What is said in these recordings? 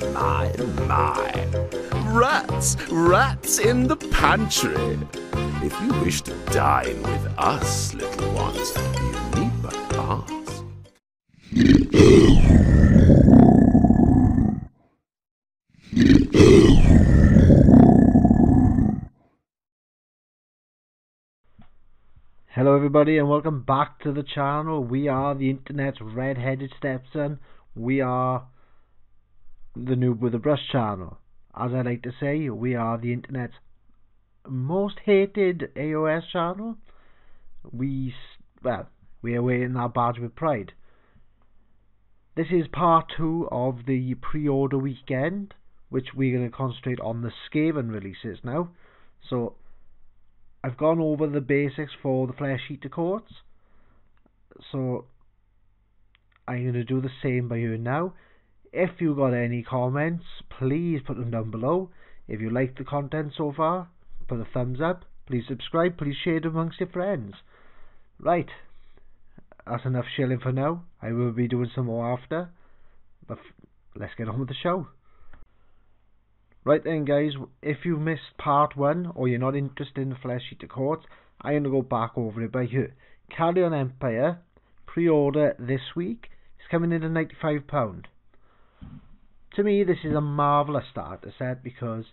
My, my. Rats, rats in the pantry. If you wish to dine with us, little ones, you need but ask. Hello everybody and welcome back to the channel. We are the internet's red-headed stepson. We are the Noob with a Brush channel. As I like to say, we are the internet's most hated AOS channel. We, well, we are wearing our badge with pride. This is part two of the pre-order weekend, which we're going to concentrate on the Skaven releases now. So I've gone over the basics for the flesh eater courts. So I'm going to do the same by you now. If you got any comments, please put them down below. If you like the content so far, put a thumbs up. Please subscribe. Please share it amongst your friends. Right. That's enough shilling for now. I will be doing some more after. But let's get on with the show. Right then guys, if you missed part one or you're not interested in the Flesh Eater Courts, I'm going to go back over it by here. Carrion Empire, pre-order this week, it's coming in at £95. To me this is a marvellous starter set because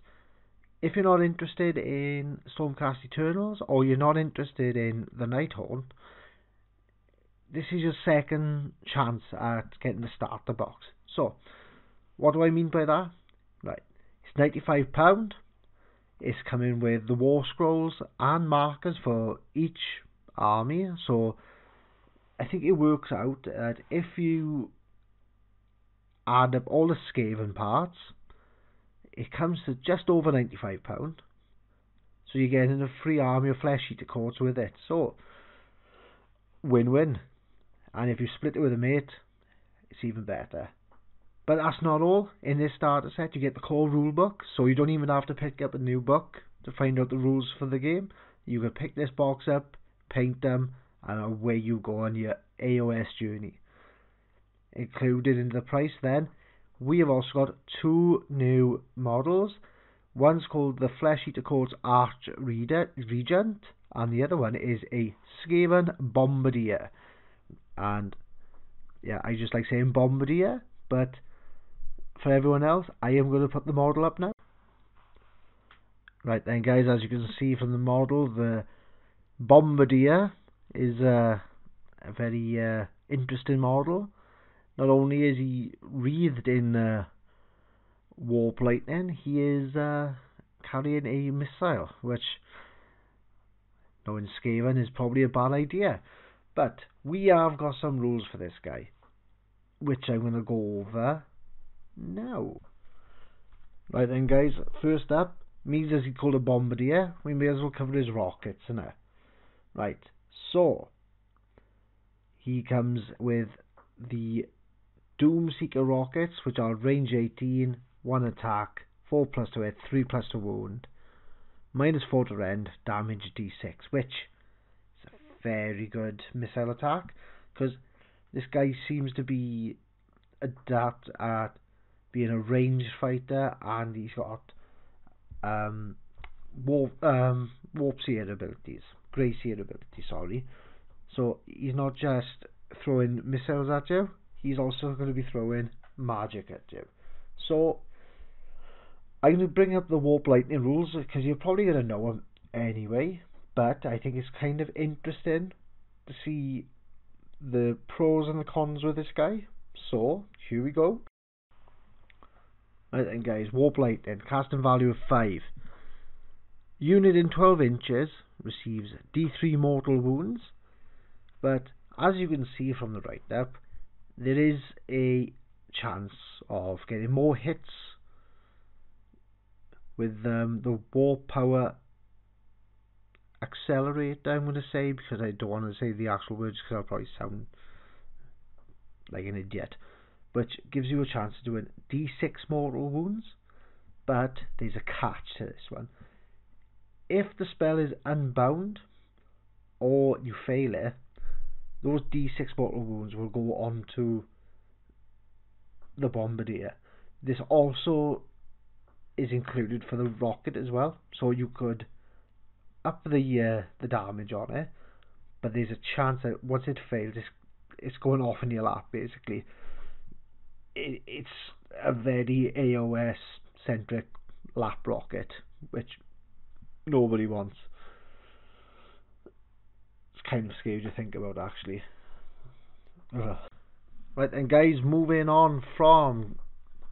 if you're not interested in Stormcast Eternals or you're not interested in the Nighthaunt, this is your second chance at getting the starter box. So, what do I mean by that? Right, it's £95. It's coming with the war scrolls and markers for each army. So I think it works out that if you add up all the Skaven parts, it comes to just over £95. So you're getting a free army of flesh eater courts with it. So win win. And if you split it with a mate, it's even better. But that's not all. In this starter set, you get the core rule book, so you don't even have to pick up a new book to find out the rules for the game. You can pick this box up, paint them, and away you go on your AOS journey. Included in the price, then, we have also got two new models. One's called the Flesh Eater Courts Arch Regent, and the other one is a Skaven Bombardier. And yeah, I just like saying Bombardier, but for everyone else, I am going to put the model up now. Right then guys, as you can see from the model, the Bombardier is a, a very uh, interesting model. Not only is he wreathed in uh, warp lightning, he is uh, carrying a missile, which, knowing Skaven, is probably a bad idea. But we have got some rules for this guy, which I'm going to go over now. Right then, guys. First up, means as he called a bombardier, we may as well cover his rockets, innit? Right. So, he comes with the Doomseeker rockets, which are range 18, 1 attack, 4 plus to hit, 3 plus to wound, minus 4 to rend, damage d6, which is a very good missile attack, because this guy seems to be adept at being a ranged fighter, and he's got um, warp, um, warp seer abilities, grey seer abilities, sorry. So he's not just throwing missiles at you, he's also going to be throwing magic at you. So I'm going to bring up the warp lightning rules because you're probably going to know them anyway, but I think it's kind of interesting to see the pros and the cons with this guy. So here we go. Right then guys, Warp Lightning, casting value of 5. Unit in 12 inches receives D3 mortal wounds, but as you can see from the write-up, there is a chance of getting more hits with um, the war power accelerator I'm going to say because I don't want to say the actual words because I'll probably sound like an idiot which gives you a chance to do a d6 mortal wounds, but there's a catch to this one. If the spell is unbound or you fail it, those d6 mortal wounds will go on to the bombardier. this also is included for the rocket as well, so you could up the uh, the damage on it, but there's a chance that once it fails, it's it's going off in your lap basically. It, it's a very AOS centric lap rocket, which nobody wants. Kind of scary to think about actually. Ugh. Right, and guys, moving on from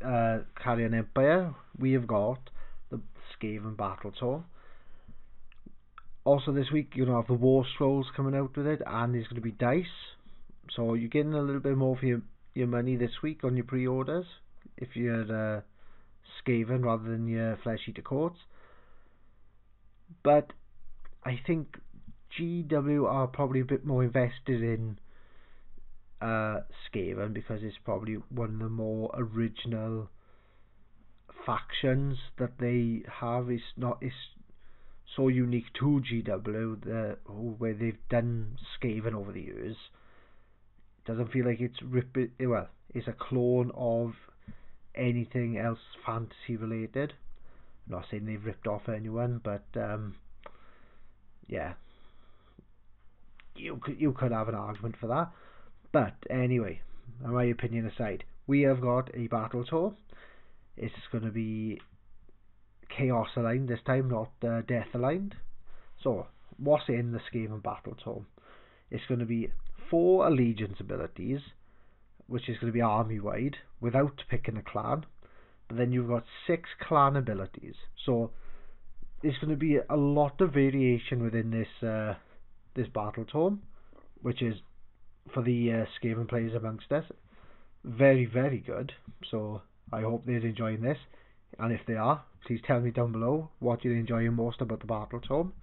uh, Carrion Empire, we have got the Skaven Battle Tome. Also, this week you're gonna have the War Scrolls coming out with it, and there's gonna be dice. So you're getting a little bit more for your your money this week on your pre-orders if you're uh, Skaven rather than your Flesh Eater Courts. But I think GW are probably a bit more invested in uh, Skaven because it's probably one of the more original factions that they have. It's not it's so unique to GW the where they've done Skaven over the years. Doesn't feel like it's rip well, it's a clone of anything else fantasy related. I'm not saying they've ripped off anyone, but um, yeah, you could you could have an argument for that. But anyway, my opinion aside, we have got a battle tome. It's going to be chaos aligned this time, not uh, death aligned. So, what's in the Skaven battle tome? It's going to be four allegiance abilities, which is going to be army wide without picking a clan. But then you've got six clan abilities. So there's going to be a lot of variation within this uh, this battle tome, which is for the uh, Skaven players amongst us. Very, very good. So I hope they're enjoying this. And if they are, please tell me down below what you're enjoying most about the Battle Tome.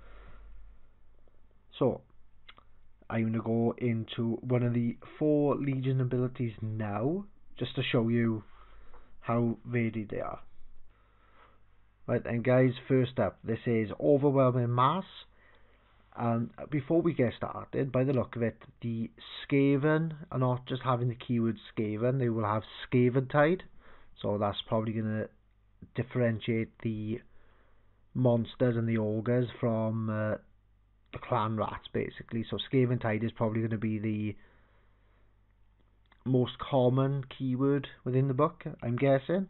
So, I'm to go into one of the four Legion abilities now, just to show you how varied they are. Right, and guys, first up, this is Overwhelming Mass. And before we get started, by the look of it, the Skaven are not just having the keyword Skaven, they will have Skaven Tide. So that's probably going to differentiate the monsters and the ogres from uh, the clan rats, basically. So Skaven Tide is probably going to be the most common keyword within the book, I'm guessing.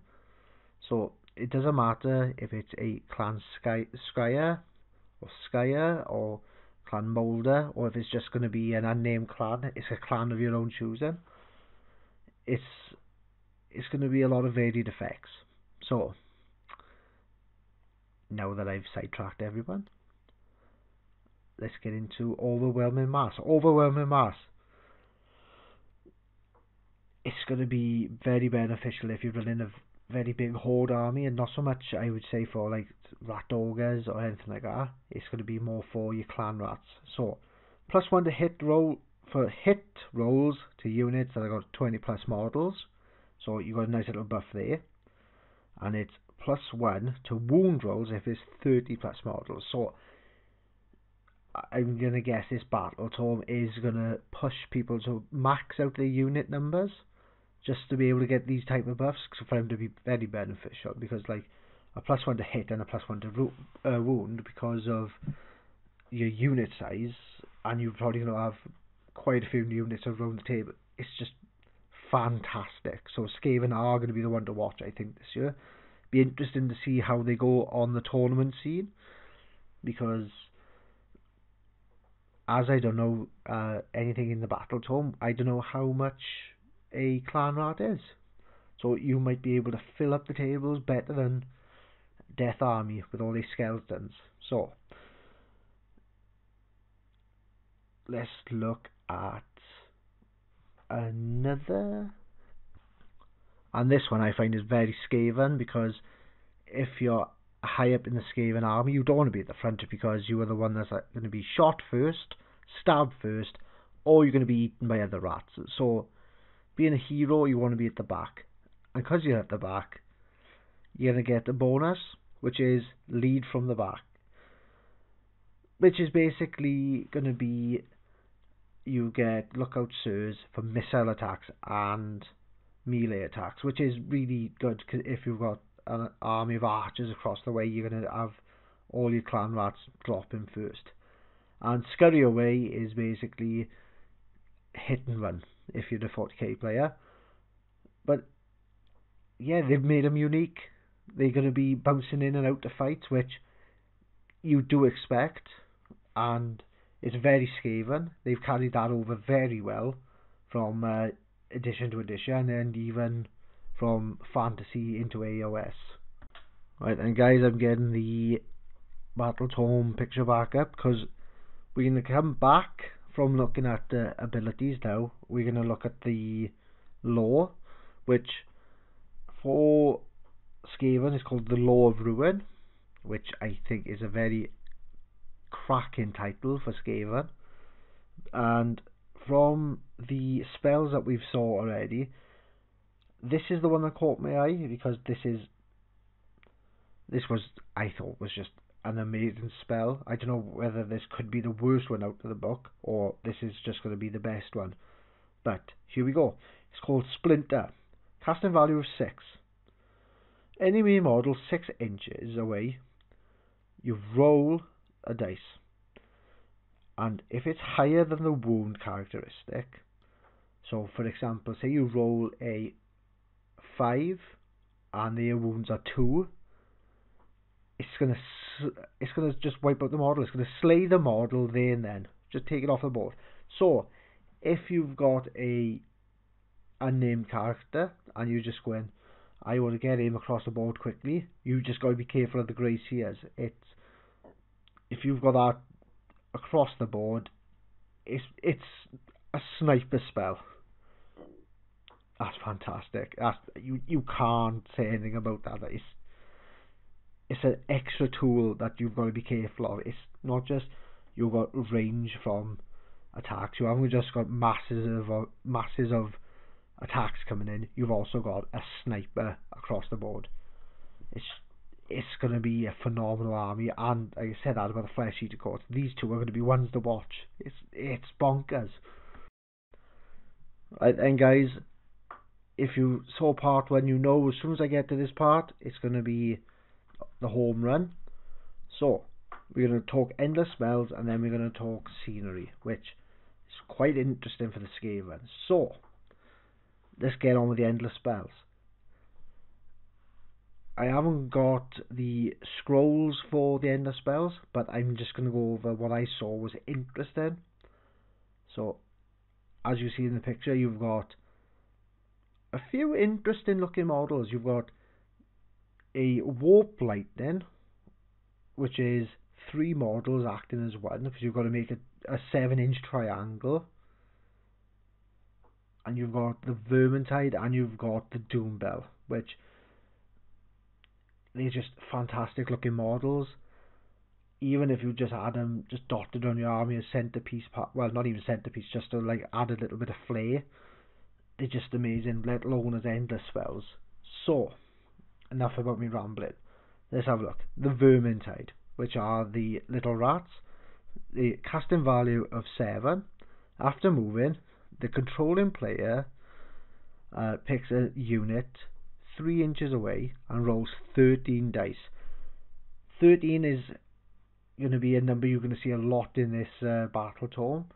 So it doesn't matter if it's a clan Sky, Skryre or Skryre or clan Moulder, or if it's just going to be an unnamed clan, it's a clan of your own choosing. It's it's going to be a lot of varied effects. So now that I've sidetracked everyone, let's get into overwhelming mass. Overwhelming mass. It's going to be very beneficial if you're running a very big horde army, and not so much I would say for like rat ogres or anything like that. It's going to be more for your clan rats. So plus one to hit roll for hit rolls to units that have got 20 plus models. So you got a nice little buff there, and it's plus one to wound rolls if it's 30 plus models. So I'm gonna guess this battle tome is gonna push people to max out their unit numbers just to be able to get these type of buffs for them to be very beneficial because like a plus one to hit and a plus one to ro- uh, wound because of your unit size and you're probably going to have quite a few units around the table it's just fantastic. So Skaven are going to be the one to watch I think this year. Be interesting to see how they go on the tournament scene because as I don't know uh, anything in the battle tome I don't know how much a clan rat is. So you might be able to fill up the tables better than Death Army with all these skeletons. So let's look at another and this one I find is very Skaven because if you're high up in the Skaven army you don't want to be at the front because you are the one that's going to be shot first, stabbed first, or you're going to be eaten by other rats. So being a hero, you want to be at the back. And because you're at the back, you're going to get a bonus, which is lead from the back. Which is basically going to be you get lookout sirs for missile attacks and melee attacks, which is really good cause if you've got an army of archers across the way. You're going to have all your clan rats dropping first. And Scurry Away is basically hit and run if you're the 40k player. But yeah, they've made them unique. They're going to be bouncing in and out of fights, which you do expect, and it's very Skaven. They've carried that over very well from uh, edition to edition, and even from fantasy into AOS. Right, and guys, I'm getting the Battle Tome picture back up because we're going to come back from looking at the abilities now. We're going to look at the lore, which for Skaven is called the Lore of Ruin, which I think is a very cracking title for Skaven. And from the spells that we've saw already, this is the one that caught my eye because this is this was I thought was just an amazing spell. I don't know whether this could be the worst one out of the book or this is just going to be the best one. But here we go. It's called Splinter. Casting value of 6. Enemy model 6 inches away. You roll a dice. And if it's higher than the wound characteristic, so for example, say you roll a 5 and the wounds are 2, it's gonna it's gonna just wipe out the model. It's gonna slay the model there and then. Just take it off the board. So if you've got a unnamed character and you're just go in, I want to get him across the board quickly. You just got to be careful of the grey seers. It's if you've got that across the board, it's it's a sniper spell. That's fantastic. That's you you can't say anything about that. It's it's an extra tool that you've got to be careful of. It's not just you've got range from attacks. You haven't just got masses of uh, masses of attacks coming in. You've also got a sniper across the board. It's it's going to be a phenomenal army, and like I said that about the Flesh Eater Courts. These two are going to be ones to watch. It's it's bonkers. Right, and guys, if you saw part one, you know as soon as I get to this part, it's going to be the home run. So, we're going to talk endless spells and then we're going to talk scenery, which is quite interesting for the Skaven. So, let's get on with the endless spells. I haven't got the scrolls for the endless spells, but I'm just going to go over what I saw was interesting. So, as you see in the picture, you've got a few interesting looking models. You've got a warp lightning, which is three models acting as one because you've got to make a, a seven inch triangle. And you've got the Vermintide and you've got the Doombell, which they're just fantastic looking models. Even if you just add them just dotted on your army as centerpiece part, well, not even centerpiece, just to like add a little bit of flair. They're just amazing, let alone as endless spells. So, enough about me rambling. Let's have a look. The Vermintide, which are the little rats. The casting value of 7. After moving, the controlling player uh, picks a unit 3 inches away and rolls 13 dice. 13 is going to be a number you're going to see a lot in this uh, battle tome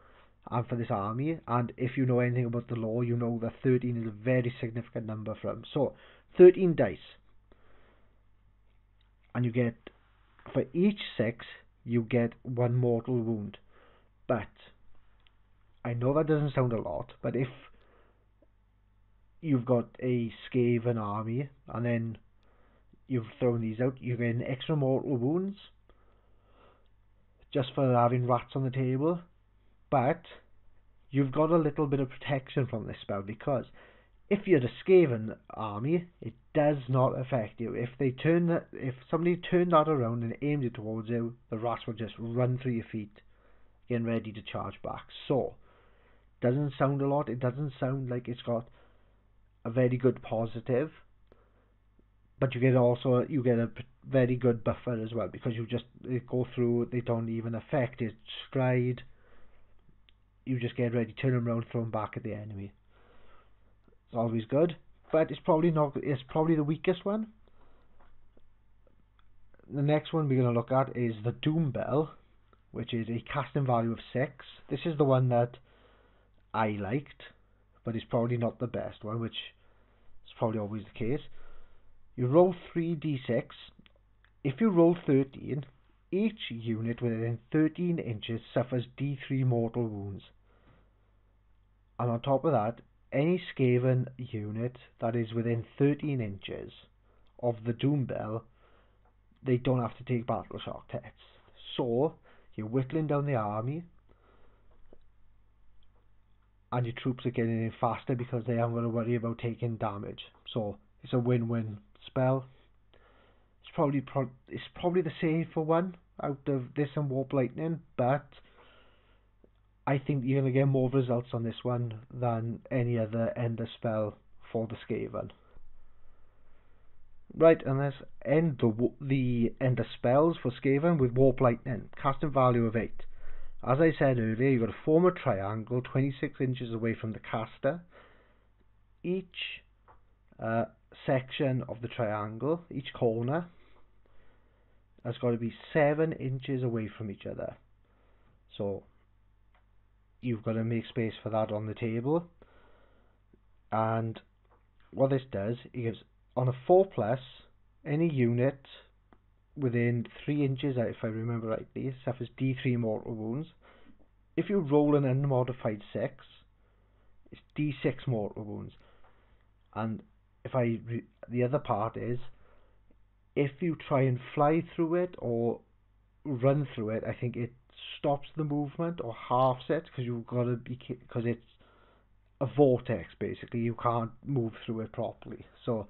and for this army. And if you know anything about the lore, you know that 13 is a very significant number for them. So, 13 dice and you get for each six you get one mortal wound. But I know that doesn't sound a lot, but if you've got a Skaven army and then you've thrown these out, you get extra mortal wounds just for having rats on the table. But you've got a little bit of protection from this spell because if you're a Skaven army, it does not affect you. If they turn that, if somebody turned that around and aimed it towards you, the rats will just run through your feet, getting ready to charge back. So, doesn't sound a lot. It doesn't sound like it's got a very good positive, but you get also you get a very good buffer as well because you just they go through. They don't even affect its stride. You just get ready, turn them around, throw them back at the enemy. Always good. but it's probably not. It's probably the weakest one. The next one we're going to look at is the Doom Bell, which is a casting value of six. This is the one that I liked, but it's probably not the best one, which is probably always the case. You roll three d6. If you roll 13, each unit within 13 inches suffers d3 mortal wounds. And on top of that, any Skaven unit that is within 13 inches of the Doom Bell, they don't have to take battle shock tests. So, you're whittling down the army, and your troops are getting in faster because they aren't going to worry about taking damage. So, it's a win-win spell. It's probably pro- it's probably the safer one out of this and Warp Lightning, but I think you're going to get more results on this one than any other Ender spell for the Skaven. Right, and let's end the, the Ender spells for Skaven with Warp Lightning, casting value of 8. As I said earlier, you've got to form a triangle 26 inches away from the caster. Each uh, section of the triangle, each corner, has got to be 7 inches away from each other. So you've got to make space for that on the table. And what this does is on a 4 plus, any unit within 3 inches, uh, if I remember rightly, suffers D3 mortal wounds. If you roll an unmodified 6, it's D6 mortal wounds. And if I the other part is if you try and fly through it or run through it, I think it stops the movement or halves it because you've got to be because it's a vortex basically. You can't move through it properly. So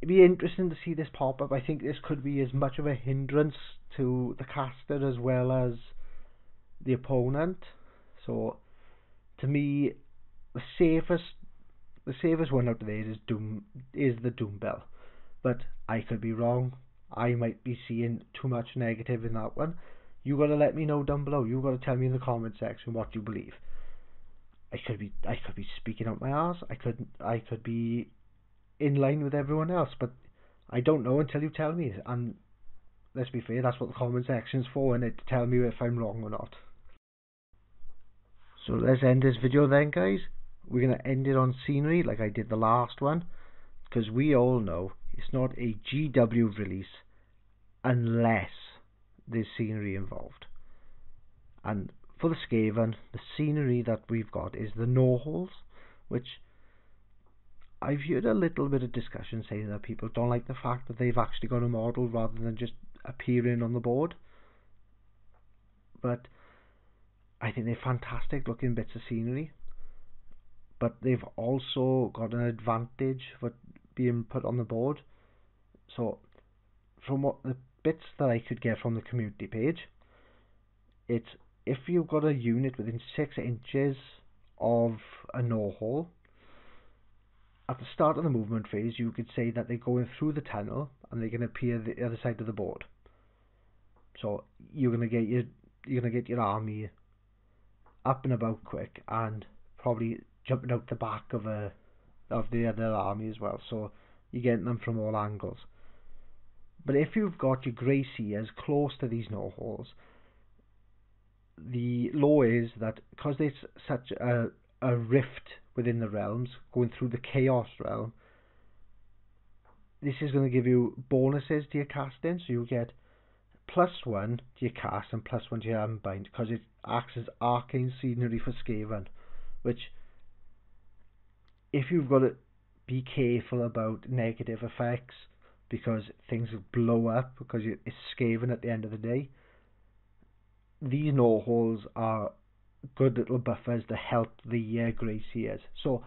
it'd be interesting to see this pop up. I think this could be as much of a hindrance to the caster as well as the opponent. So to me, the safest the safest one out there is Doom is the Doom Bell. But I could be wrong. I might be seeing too much negative in that one. You gotta let me know down below. You gotta tell me in the comment section what you believe. I could be I could be speaking out my ass. I could I could be in line with everyone else, but I don't know until you tell me. And let's be fair, that's what the comment section's for, and it to tell me if I'm wrong or not. So let's end this video then, guys. We're gonna end it on scenery like I did the last one, because we all know it's not a GW release unless there's scenery involved. And for the Skaven, the scenery that we've got is the Gnawholes, which I've heard a little bit of discussion saying that people don't like the fact that they've actually got a model rather than just appearing on the board. But I think they're fantastic looking bits of scenery. But they've also got an advantage for being put on the board. So, from what the bits that I could get from the community page, it's if you've got a unit within six inches of a Gnawhole, at the start of the movement phase, you could say that they're going through the tunnel and they're going to appear the other side of the board. So you're going to get your you're to get your army up and about quick and probably jumping out the back of a of the other army as well. So you're getting them from all angles. But if you've got your grey seers close to these Gnawholes, the lore is that because there's such a, a rift within the realms, going through the chaos realm, this is going to give you bonuses to your casting. So you get plus one to your cast and plus one to your unbind because it acts as arcane scenery for Skaven, which if you've got to be careful about negative effects because things blow up because it's Skaven at the end of the day. These Gnawholes are good little buffers to help the uh, Grey Seers. So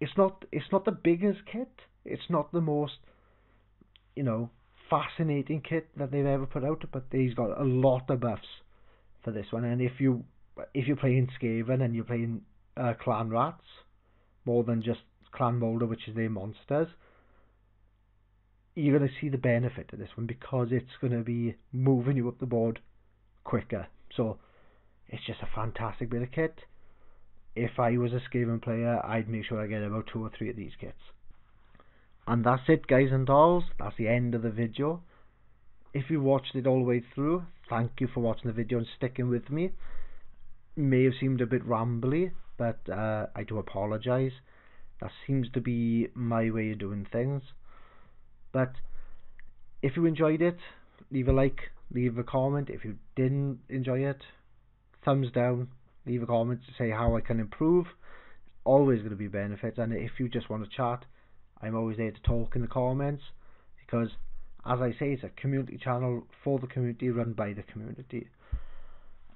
it's not it's not the biggest kit. It's not the most you know fascinating kit that they've ever put out, but he's got a lot of buffs for this one. And if you if you're playing Skaven and you're playing uh, Clan Rats, more than just Clan Moulder, which is their monsters, you're going to see the benefit of this one because it's going to be moving you up the board quicker. So it's just a fantastic bit of kit. if I was a Skaven player, I'd make sure I get about two or three of these kits. And that's it, guys and dolls. That's the end of the video. If you watched it all the way through, thank you for watching the video and sticking with me. May have seemed a bit rambly, but uh, I do apologise. That seems to be my way of doing things. But if you enjoyed it, leave a like, leave a comment. If you didn't enjoy it, thumbs down, leave a comment to say how I can improve. Always going to be benefits. And if you just want to chat, I'm always there to talk in the comments because, as I say, it's a community channel for the community, run by the community.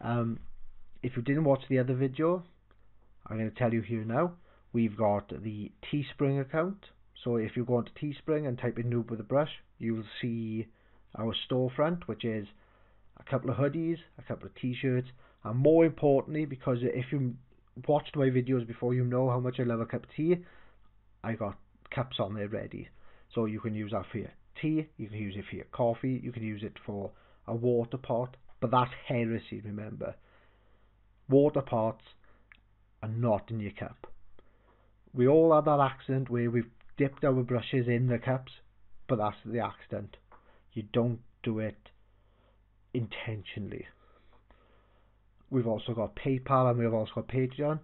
Um, if you didn't watch the other video, I'm going to tell you here now. We've got the Teespring account. So if you go onto Teespring and type in Noob with a Brush, you'll see our storefront, which is a couple of hoodies, a couple of t-shirts, and more importantly, because if you watched my videos before, you know how much I love a cup of tea. I got cups on there ready, so you can use that for your tea, you can use it for your coffee, you can use it for a water pot, but that's heresy. Remember, water pots are not in your cup. We all have that accident where we've dipped our brushes in the cups, but that's the accident. You don't do it intentionally. We've also got PayPal and we've also got Patreon.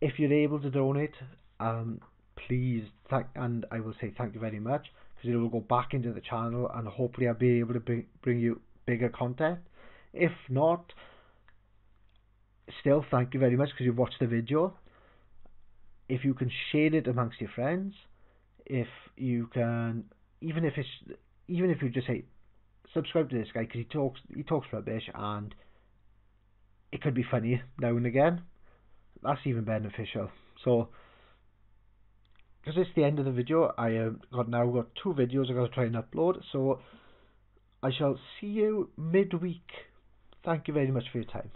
If you're able to donate, um, please thank and I will say thank you very much because it will go back into the channel and hopefully I'll be able to bring, bring you bigger content. If not, still thank you very much because you've watched the video. If you can share it amongst your friends, if you can, even if it's, even if you just say, subscribe to this guy because he talks, he talks rubbish and it could be funny now and again. That's even beneficial. So, because it's the end of the video, I have um, got now got two videos I'm going to try and upload. So, I shall see you midweek. Thank you very much for your time.